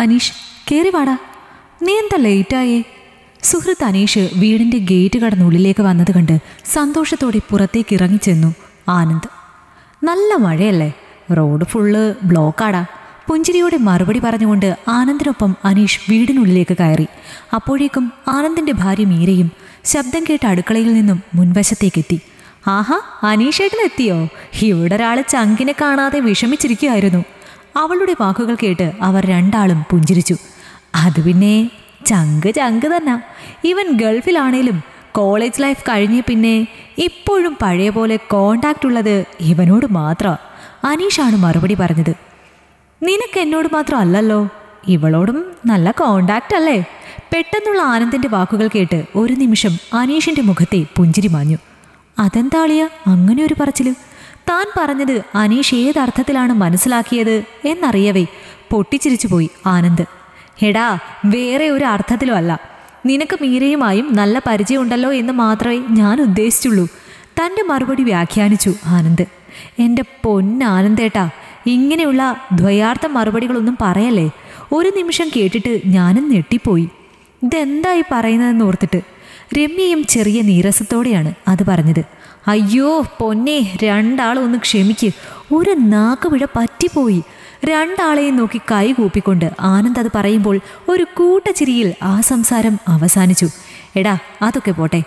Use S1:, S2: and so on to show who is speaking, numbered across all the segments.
S1: അനീഷ് കേറി വാടാ. നീ എന്താ ലേറ്റായേ സുഹൃത്ത് അനീഷ് വീടിന്റെ ഗേറ്റ് കടന്നുള്ളിലേക്ക് വന്നത് കണ്ട് സന്തോഷത്തോടെ പുറത്തേക്ക് ഇറങ്ങിച്ചെന്നു ആനന്ദ്. നല്ല മഴയല്ലേ? റോഡ് ഫുള്ള് ബ്ലോക്കാടാ പുഞ്ചിരിയോടെ മറുപടി പറഞ്ഞുകൊണ്ട് ആനന്ദിനൊപ്പം അനീഷ് വീടിനുള്ളിലേക്ക് കയറി. അപ്പോഴേക്കും ആനന്ദിന്റെ ഭാര്യ മീരയും ശബ്ദം കേട്ട അടുക്കളയിൽ നിന്നും മുൻവശത്തേക്കെത്തി. ആഹാ അനീഷേട്ടനെത്തിയോ? ഇവിടെ ഒരാൾ ചങ്കിനെ കാണാതെ വിഷമിച്ചിരിക്കുകയായിരുന്നു. അവളുടെ വാക്കുകൾ കേട്ട് അവർ രണ്ടാളും പുഞ്ചിരിച്ചു. അത് പിന്നെ ചങ്ക് ചങ്ക് തന്നെ. ഇവൻ ഗൾഫിലാണേലും കോളേജ് ലൈഫ് കഴിഞ്ഞ പിന്നെ ഇപ്പോഴും പഴയ പോലെ കോണ്ടാക്ട് ഉള്ളത് ഇവനോട് മാത്രം. അനീഷാണ് മറുപടി പറഞ്ഞത്. നിനക്ക് എന്നോട് മാത്രം അല്ലല്ലോ. ഇവളോടും നല്ല കോണ്ടാക്റ്റ് അല്ലേ? പെട്ടെന്നുള്ള ആനന്ദിന്റെ വാക്കുകൾ കേട്ട് ഒരു നിമിഷം അനീഷിന്റെ മുഖത്തെ പുഞ്ചിരി മാഞ്ഞു. അതെന്താളിയ? അങ്ങനെ ഒരു പറച്ചിൽ? താൻ പറഞ്ഞത് അനീഷ് ഏതർത്ഥത്തിലാണ് മനസ്സിലാക്കിയത് എന്നറിയവേ. പൊട്ടിച്ചിരിച്ചു പോയി ആനന്ദ്. എടാ വേറെ ഒരു അർത്ഥത്തിലും അല്ല. നിനക്ക് മീരയുമായും നല്ല പരിചയമുണ്ടല്ലോ എന്ന് മാത്രമേ ഞാൻ ഉദ്ദേശിച്ചുള്ളൂ. തന്റെ മറുപടി വ്യാഖ്യാനിച്ചു ആനന്ദ്. എന്റെ പൊന്നാനന്ദേട്ടാ ഇങ്ങനെയുള്ള ദ്വയാർത്ഥ മറുപടികളൊന്നും പറയല്ലേ? ഒരു നിമിഷം കേട്ടിട്ട് ഞാനും ഞെട്ടിപ്പോയി. ഇതെന്തായി പറയുന്നതെന്ന് ഓർത്തിട്ട് രമ്യയും ചെറിയ നീരസത്തോടെയാണ് അത് പറഞ്ഞത്. അയ്യോ പൊന്നെ രണ്ടാളൊന്ന് ക്ഷമിക്ക്. ഒരു നാക്കുപിഴ പറ്റിപ്പോയി. രണ്ടാളെയും നോക്കി കൈ കൂപ്പിക്കൊണ്ട് ആനന്ദ് അത് പറയുമ്പോൾ ഒരു കൂട്ടച്ചിരിയിൽ ആ സംസാരം അവസാനിച്ചു. എടാ അതൊക്കെ പോട്ടെ.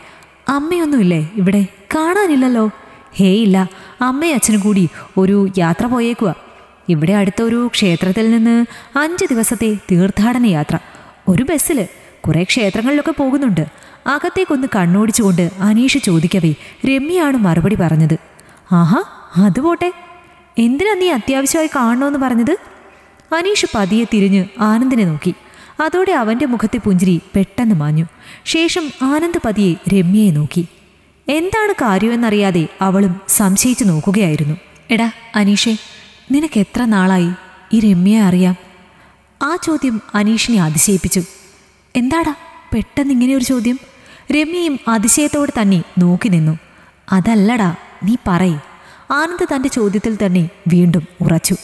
S1: അമ്മയൊന്നുമില്ലേ ഇവിടെ? കാണാനില്ലല്ലോ. ഹേ ഇല്ല. അമ്മയും അച്ഛനും കൂടി ഒരു യാത്ര പോയേക്കുക ഇവിടെ അടുത്ത ഒരു ക്ഷേത്രത്തിൽ നിന്ന് അഞ്ച് ദിവസത്തെ തീർത്ഥാടന യാത്ര. ഒരു ബസ്സിൽ കുറേ ക്ഷേത്രങ്ങളിലൊക്കെ പോകുന്നുണ്ട്. അകത്തേക്കൊന്ന് കണ്ണോടിച്ചുകൊണ്ട് അനീഷ് ചോദിക്കവേ രമ്യയാണ് മറുപടി പറഞ്ഞത്. ആഹാ അത് പോട്ടെ. എന്തിനാ നീ അത്യാവശ്യമായി കാണണമെന്ന് പറഞ്ഞത്? അനീഷ് പതിയെ തിരിഞ്ഞ് ആനന്ദിനെ നോക്കി. അതോടെ അവന്റെ മുഖത്തെ പുഞ്ചിരി പെട്ടെന്ന് മാഞ്ഞു. ശേഷം ആനന്ദ് പതിയെ രമ്യയെ നോക്കി. എന്താണ് കാര്യമെന്നറിയാതെ അവളും സംശയിച്ചു നോക്കുകയായിരുന്നു. എടാ അനീഷേ നിനക്ക് എത്ര നാളായി? ഈ രമ്യയെ അറിയാം. ആ ചോദ്യം അനീഷിനെ അതിശയിപ്പിച്ചു. എന്താടാ പെട്ടെന്ന് ഇങ്ങനെ ഒരു ചോദ്യം? രമ്യയും അതിശയത്തോടെ തന്നെ നോക്കി നിന്നു. അതല്ലടാ നീ പറയ്. ആനന്ദ് തന്റെ ചോദ്യത്തിൽ തന്നെ വീണ്ടും ഉറച്ചു.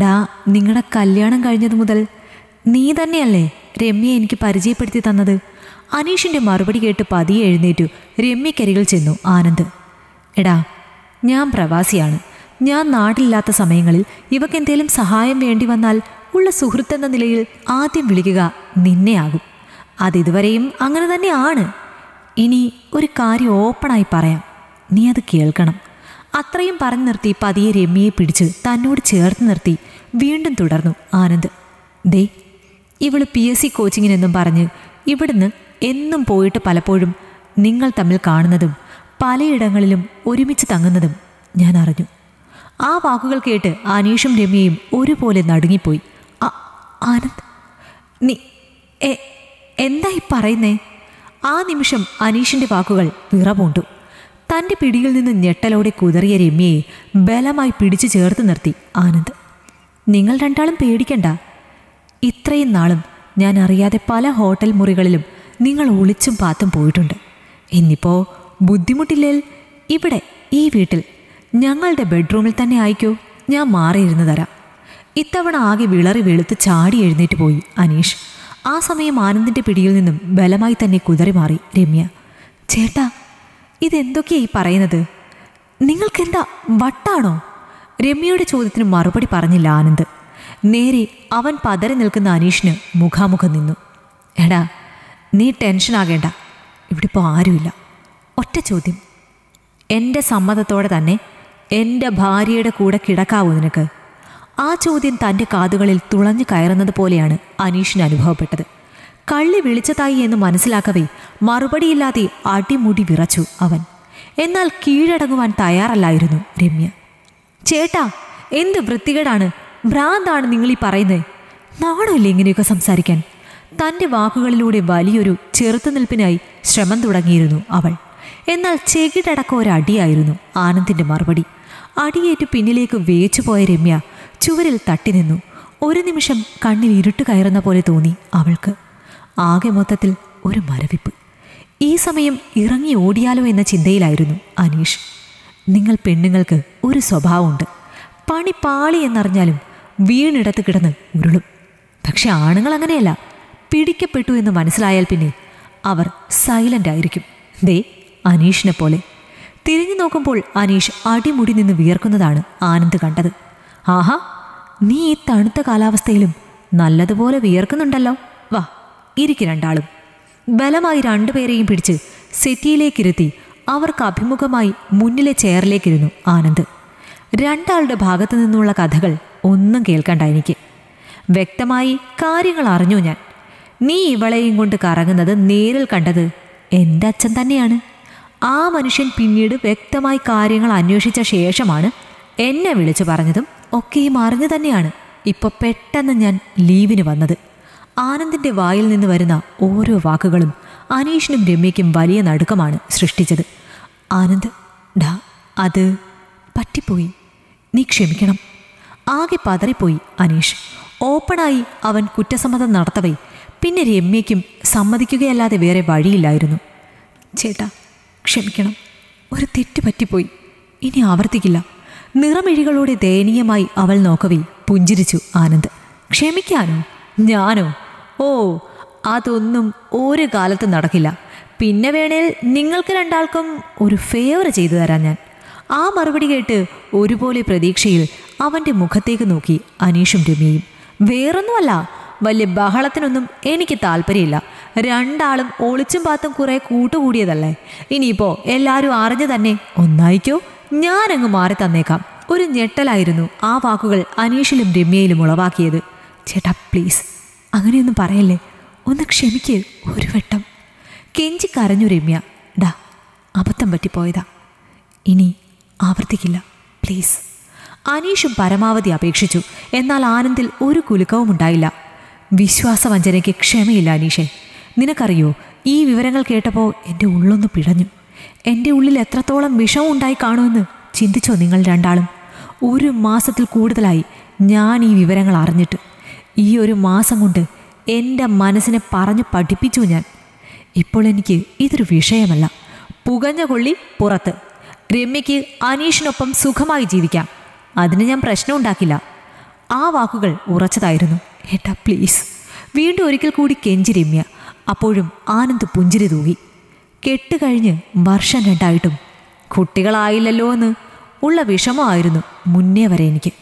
S1: ഡാ നിങ്ങളുടെ കല്യാണം കഴിഞ്ഞത് മുതൽ നീ തന്നെയല്ലേ രമ്യയെ എനിക്ക് പരിചയപ്പെടുത്തി തന്നത്? അനീഷിന്റെ മറുപടി കേട്ട് പതിയെ എഴുന്നേറ്റു രമ്യക്കരികിൽ ചെന്നു ആനന്ദ്. എടാ ഞാൻ പ്രവാസിയാണ്. ഞാൻ നാട്ടിലില്ലാത്ത സമയങ്ങളിൽ ഇവക്കെന്തേലും സഹായം വേണ്ടി വന്നാൽ ഉള്ള സുഹൃത്തെന്ന നിലയിൽ ആദ്യം വിളിക്കുക നിന്നെയാകും. അതിതുവരെയും അങ്ങനെ തന്നെയാണ്. ഇനി ഒരു കാര്യം ഓപ്പണായി പറയാം. നീ അത് കേൾക്കണം. അത്രയും പറഞ്ഞു നിർത്തി പതിയെ രമ്യയെ പിടിച്ച് തന്നോട് ചേർത്ത് നിർത്തി വീണ്ടും തുടർന്നു ആനന്ദ്. ദേ ഇവൾ പി എസ് സി കോച്ചിങ്ങിനെന്നും പറഞ്ഞ് ഇവിടുന്ന് എന്നും പോയിട്ട് പലപ്പോഴും നിങ്ങൾ തമ്മിൽ കാണുന്നതും പലയിടങ്ങളിലും ഒരുമിച്ച് തങ്ങുന്നതും ഞാൻ അറിഞ്ഞു. ആ വാക്കുകൾ കേട്ട് അനീഷും രമ്യയും ഒരുപോലെ നടുങ്ങിപ്പോയി. ആനന്ദ് നീ എന്തായി പറയുന്നേ? ആ നിമിഷം അനീഷിന്റെ വാക്കുകൾ വിറപൂണ്ടു. തന്റെ പിടിയിൽ നിന്ന് ഞെട്ടലോടെ കുതറിയ രമ്യയെ ബലമായി പിടിച്ചു ചേർത്ത് നിർത്തി ആനന്ദ്. നിങ്ങൾ രണ്ടാളും പേടിക്കണ്ട. ഇത്രയും നാളും ഞാൻ അറിയാതെ പല ഹോട്ടൽ മുറികളിലും നിങ്ങൾ ഒളിച്ചും പാത്തും പോയിട്ടുണ്ട്. ഇന്നിപ്പോ ബുദ്ധിമുട്ടില്ലേൽ ഇവിടെ ഈ വീട്ടിൽ ഞങ്ങളുടെ ബെഡ്റൂമിൽ തന്നെ ആയിക്കോ. ഞാൻ മാറിയിരുന്ന് തരാം. ഇത്തവണ ആകെ വിളറി വെളുത്ത് ചാടി എഴുന്നേറ്റ് പോയി അനീഷ്. ആ സമയം ആനന്ദിന്റെ പിടിയിൽ നിന്നും ബലമായി തന്നെ കുതറി മാറി രമ്യ. ചേട്ടാ ഇതെന്തൊക്കെയായി പറയുന്നത്? നിങ്ങൾക്കെന്താ വട്ടാണോ? രമ്യയുടെ ചോദ്യത്തിന് മറുപടി പറഞ്ഞില്ല ആനന്ദ്. നേരെ അവൻ പതറി നിൽക്കുന്ന അനീഷിന് മുഖാമുഖം നിന്നു. എടാ നീ ടെൻഷനാകേണ്ട ഇവിടെ ഇപ്പോൾ ആരുമില്ല. ഒറ്റ ചോദ്യം. എന്റെ സമ്മതത്തോടെ തന്നെ എന്റെ ഭാര്യയുടെ കൂടെ കിടക്കാവൂ നിനക്ക്? ആ ചോദ്യം തന്റെ കാതുകളിൽ തുളഞ്ഞു കയറുന്നത് പോലെയാണ് അനീഷിന് അനുഭവപ്പെട്ടത്. കള്ളി വിളിച്ചതായി എന്ന് മനസ്സിലാക്കവേ മറുപടിയില്ലാതെ അടിമുടി വിറച്ചു അവൻ. എന്നാൽ കീഴടങ്ങുവാൻ തയ്യാറല്ലായിരുന്നു രമ്യ. ചേട്ടാ എന്ത് വൃത്തികേടാണ്? ഭ്രാന്താണ് നിങ്ങൾ ഈ പറയുന്നത് നാണമില്ലേ ഇങ്ങനെയൊക്കെ സംസാരിക്കാൻ? തന്റെ വാക്കുകളിലൂടെ വലിയൊരു ചെറുത്തുനിൽപ്പിനായി ശ്രമം തുടങ്ങിയിരുന്നു അവൾ. എന്നാൽ ചെകിടക്ക ഒരടിയായിരുന്നു ആനന്ദിന്റെ മറുപടി. അടിയേറ്റ് പിന്നിലേക്ക് വേച്ചുപോയ രമ്യ ചുവരിൽ തട്ടി നിന്നു. ഒരു നിമിഷം കണ്ണിൽ ഇരുട്ട് കയറുന്ന പോലെ തോന്നി അവൾക്ക്. ആകെ മൊത്തത്തിൽ ഒരു മരവിപ്പ്. ഈ സമയം ഇറങ്ങി ഓടിയാലോ എന്ന ചിന്തയിലായിരുന്നു അനീഷ്. നിങ്ങൾ പെണ്ണുങ്ങൾക്ക് ഒരു സ്വഭാവമുണ്ട്. പണി പാളി എന്നറിഞ്ഞാലും വീണിടത്ത് കിടന്ന് ഉരുളും. പക്ഷെ ആണുങ്ങൾ അങ്ങനെയല്ല. പിടിക്കപ്പെട്ടു എന്ന് മനസ്സിലായാൽ പിന്നെ അവർ സൈലന്റ് ആയിരിക്കും. ദേ അനീഷിനെ പോലെ. തിരിഞ്ഞു നോക്കുമ്പോൾ അനീഷ് അടിമുടി നിന്ന് വിയർക്കുന്നതാണ് ആനന്ദ് കണ്ടത്. ആഹാ നീ ഈ തണുത്ത കാലാവസ്ഥയിലും നല്ലതുപോലെ വിയർക്കുന്നുണ്ടല്ലോ. വാ ഇരിക്കു രണ്ടാളും. ബലമായി രണ്ടുപേരെയും പിടിച്ച് സെറ്റിയിലേക്കിരുത്തി അവർക്ക് അഭിമുഖമായി മുന്നിലെ ചെയറിലേക്കിരുന്നു ആനന്ദ്. രണ്ടാളുടെ ഭാഗത്തു നിന്നുള്ള കഥകൾ ഒന്നും കേൾക്കണ്ട എനിക്ക്. വ്യക്തമായി കാര്യങ്ങൾ അറിഞ്ഞു ഞാൻ. നീ ഇവളെയും കൊണ്ട് കറങ്ങുന്നത് നേരിൽ കണ്ടത് എന്റെ അച്ഛൻ തന്നെയാണ്. ആ മനുഷ്യൻ പിന്നീട് വ്യക്തമായി കാര്യങ്ങൾ അന്വേഷിച്ച ശേഷമാണ് എന്നെ വിളിച്ചു പറഞ്ഞതും ഒക്കെയും അറിഞ്ഞു തന്നെയാണ് ഇപ്പൊ പെട്ടെന്ന് ഞാൻ ലീവിന് വന്നത്. ആനന്ദിന്റെ വായിൽ നിന്ന് വരുന്ന ഓരോ വാക്കുകളും അനീഷിനും രമ്യയ്ക്കും വലിയ നടുക്കമാണ് സൃഷ്ടിച്ചത്. ആനന്ദ് ഡാ അത് പറ്റിപ്പോയി. നീ ക്ഷമിക്കണം. ആകെ പതറിപ്പോയി അനീഷ്. ഓപ്പണായി അവൻ കുറ്റസമ്മതം നടത്തവേ പിന്നെ രമ്യയ്ക്കും സമ്മതിക്കുകയല്ലാതെ വേറെ വഴിയില്ലായിരുന്നു. ചേട്ടാ ക്ഷമിക്കണം. ഒരു തെറ്റ് പറ്റിപ്പോയി. ഇനി ആവർത്തിക്കില്ല. നിറമിഴികളോടെ ദയനീയമായി അവൾ നോക്കവിൽ പുഞ്ചിരിച്ചു ആനന്ദ്. ക്ഷമിക്കാനോ? ഞാനോ? ഓ അതൊന്നും ഒരു കാലത്ത് നടക്കില്ല. പിന്നെ വേണേൽ നിങ്ങൾക്ക് രണ്ടാൾക്കും ഒരു ഫേവർ ചെയ്തു തരാം ഞാൻ. ആ മറുപടി കേട്ട് ഒരുപോലെ പ്രതീക്ഷയിൽ അവന്റെ മുഖത്തേക്ക് നോക്കി അനീഷും രമ്യയും. വേറൊന്നുമല്ല വലിയ ബഹളത്തിനൊന്നും എനിക്ക് താല്പര്യമില്ല. രണ്ടാളും ഒളിച്ചും പാത്തും കുറേ കൂട്ടുകൂടിയതല്ലേ? ഇനിയിപ്പോൾ എല്ലാവരും അറിഞ്ഞു തന്നെ ഒന്നായിക്കോ? ഞാനങ്ങ് മാറി തന്നേക്കാം. ഒരു ഞെട്ടലായിരുന്നു ആ വാക്കുകൾ അനീഷിലും രമ്യയിലും ഉളവാക്കിയത്. ചേട്ടാ പ്ലീസ്. അങ്ങനെയൊന്നും പറയല്ലേ? ഒന്ന് ക്ഷമിക്ക് ഒരു വട്ടം. കെഞ്ചി കരഞ്ഞു രമ്യ. ഡാ അബദ്ധം പറ്റിപ്പോയതാ. ഇനി ആവർത്തിക്കില്ല. പ്ലീസ്. അനീഷും പരമാവധി അപേക്ഷിച്ചു. എന്നാൽ ആനന്ദിൽ ഒരു കുലുക്കവും ഉണ്ടായില്ല. വിശ്വാസവഞ്ചനയ്ക്ക് ക്ഷമയില്ല അനീഷെ. നിനക്കറിയോ ഈ വിവരങ്ങൾ കേട്ടപ്പോൾ എന്റെ ഉള്ളൊന്ന് പിടഞ്ഞു എന്റെ ഉള്ളിൽ എത്രത്തോളം വിഷമം ഉണ്ടായി കാണുമെന്ന് ചിന്തിച്ചോ നിങ്ങൾ രണ്ടാളും? ഒരു മാസത്തിൽ കൂടുതലായി ഞാൻ ഈ വിവരങ്ങൾ അറിഞ്ഞിട്ട്. ഈ ഒരു മാസം കൊണ്ട് എന്റെ മനസ്സിനെ പറഞ്ഞു പഠിപ്പിച്ചു ഞാൻ. ഇപ്പോൾ എനിക്ക് ഇതൊരു വിഷയമല്ല. പുകഞ്ഞ കൊള്ളി പുറത്ത്. രമ്യയ്ക്ക് അനീഷിനൊപ്പം സുഖമായി ജീവിക്കാം. അതിന് ഞാൻ പ്രശ്നം ഉണ്ടാക്കില്ല. ആ വാക്കുകൾ ഉറച്ചതായിരുന്നു. ഏട്ടാ പ്ലീസ്. വീണ്ടും ഒരിക്കൽ കൂടി കെഞ്ചി രമ്യ. അപ്പോഴും ആനന്ദ് പുഞ്ചിരി തൂകി. കെട്ടുകഴിഞ്ഞ് വർഷം രണ്ടായിട്ടും. കുട്ടികളായില്ലല്ലോ എന്ന് ഉള്ള വിഷമമായിരുന്നു മുന്നേ വരെ എനിക്ക്.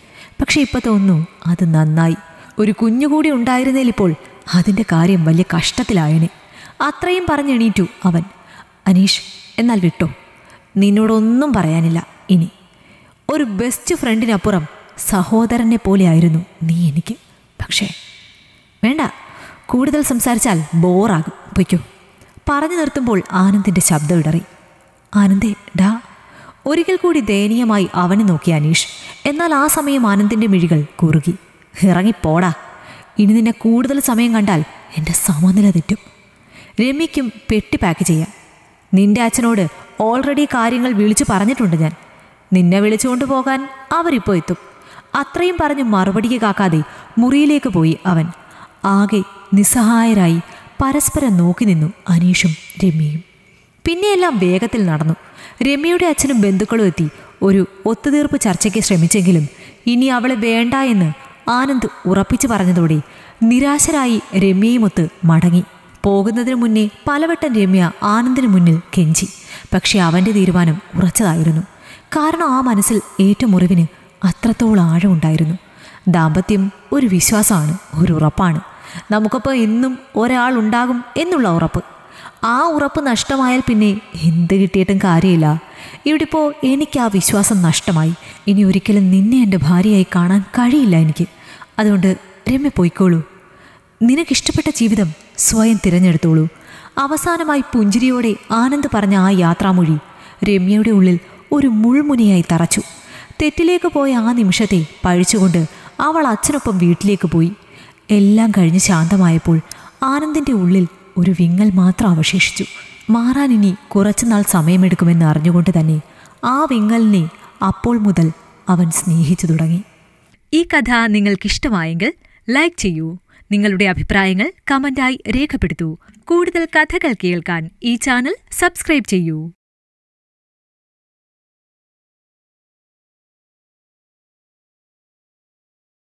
S1: പക്ഷെ ഇപ്പോൾ തോന്നുന്നു അത് നന്നായി. ഒരു കുഞ്ഞുകൂടി ഉണ്ടായിരുന്നേലിപ്പോൾ അതിന്റെ കാര്യം വലിയ കഷ്ടത്തിലായനെ. അത്രയും പറഞ്ഞെണീറ്റു അവൻ. അനീഷ് എന്നാൽ വിട്ടോ? നിന്നോടൊന്നും പറയാനില്ല. ഇനി. ഒരു ബെസ്റ്റ് ഫ്രണ്ടിനപ്പുറം സഹോദരനെ പോലെയായിരുന്നു നീ എനിക്ക്. പക്ഷേ വേണ്ട. കൂടുതൽ സംസാരിച്ചാൽ ബോറാകും. പൊയ്ക്കോ പറഞ്ഞു നിർത്തുമ്പോൾ ആനന്ദിന്റെ ശബ്ദം ഇടറി. ആനന്ദേ ഡാ ഒരിക്കൽ കൂടി ദയനീയമായി അവനെ നോക്കി അനീഷ്. എന്നാൽ ആ സമയം ആനന്ദിന്റെ മിഴികൾ കുറുകി. ഇറങ്ങിപ്പോടാ ഇനി നിന്നെ കൂടുതൽ സമയം കണ്ടാൽ എന്റെ സമനില തെറ്റും. രമ്യയ്ക്കും പെട്ടി പാക്ക് ചെയ്യാം. നിന്റെ അച്ഛനോട് ഓൾറെഡി കാര്യങ്ങൾ വിളിച്ചു പറഞ്ഞിട്ടുണ്ട് ഞാൻ. നിന്നെ വിളിച്ചുകൊണ്ട് പോകാൻ അവരിപ്പോൾ എത്തും. അത്രയും പറഞ്ഞ് മറുപടിക്ക് കാക്കാതെ മുറിയിലേക്ക് പോയി അവൻ. ആകെ നിസ്സഹായരായി പരസ്പരം നോക്കി നിന്നു അനീഷും രമ്യയും. പിന്നെയെല്ലാം വേഗത്തിൽ നടന്നു. രമ്യയുടെ അച്ഛനും ബന്ധുക്കളും എത്തി. ഒരു ഒത്തുതീർപ്പ് ചർച്ചയ്ക്ക് ശ്രമിച്ചെങ്കിലും ഇനി അവളെ വേണ്ട എന്ന് ആനന്ദ് ഉറപ്പിച്ചു പറഞ്ഞതോടെ നിരാശരായി രമ്യയുമൊത്ത് മടങ്ങി. പോകുന്നതിനു മുന്നേ പലവട്ടം രമ്യ ആനന്ദിന് മുന്നിൽ കെഞ്ചി. പക്ഷെ അവന്റെ തീരുമാനം ഉറച്ചതായിരുന്നു. കാരണം ആ മനസ്സിൽ ഏറ്റുമുറിവിന് അത്രത്തോളം ആഴമുണ്ടായിരുന്നു. ദാമ്പത്യം ഒരു വിശ്വാസമാണ് ഒരു ഉറപ്പാണ്. നമുക്കൊപ്പം എന്നും ഒരാൾ ഉണ്ടാകും എന്നുള്ള ഉറപ്പ്. ആ ഉറപ്പ് നഷ്ടമായാൽ പിന്നെ എന്ത് കിട്ടിയിട്ടും കാര്യമില്ല. ഇവിടെ ഇപ്പോൾ എനിക്ക് ആ വിശ്വാസം നഷ്ടമായി. ഇനി ഒരിക്കലും നിന്നെ എന്റെ ഭാര്യയായി കാണാൻ കഴിയില്ല എനിക്ക്. അതുകൊണ്ട് രമ്യ പോയിക്കോളൂ. നിനക്കിഷ്ടപ്പെട്ട ജീവിതം സ്വയം തിരഞ്ഞെടുത്തോളൂ. അവസാനമായി പുഞ്ചിരിയോടെ ആനന്ദ് പറഞ്ഞ ആ യാത്രാമൊഴി രമ്യയുടെ ഉള്ളിൽ ഒരു മുൾമുനയായി തറച്ചു. തെറ്റിലേക്ക് പോയ ആ നിമിഷത്തെ പഴിച്ചുകൊണ്ട് അവൾ അച്ഛനൊപ്പം വീട്ടിലേക്ക് പോയി. എല്ലാം കഴിഞ്ഞ് ശാന്തമായപ്പോൾ ആനന്ദിന്റെ ഉള്ളിൽ ഒരു വിങ്ങൽ മാത്രം അവശേഷിച്ചു. മാറാൻ ഇനി കുറച്ചുനാൾ സമയമെടുക്കുമെന്ന് അറിഞ്ഞുകൊണ്ട് തന്നെ ആ വിങ്ങലിനെ അപ്പോൾ മുതൽ അവൻ സ്നേഹിച്ചു തുടങ്ങി. ഈ കഥ നിങ്ങൾക്കിഷ്ടമായെങ്കിൽ ലൈക്ക് ചെയ്യൂ. നിങ്ങളുടെ അഭിപ്രായങ്ങൾ കമന്റായി രേഖപ്പെടുത്തൂ. കൂടുതൽ കഥകൾ കേൾക്കാൻ ഈ ചാനൽ സബ്സ്ക്രൈബ് ചെയ്യൂ.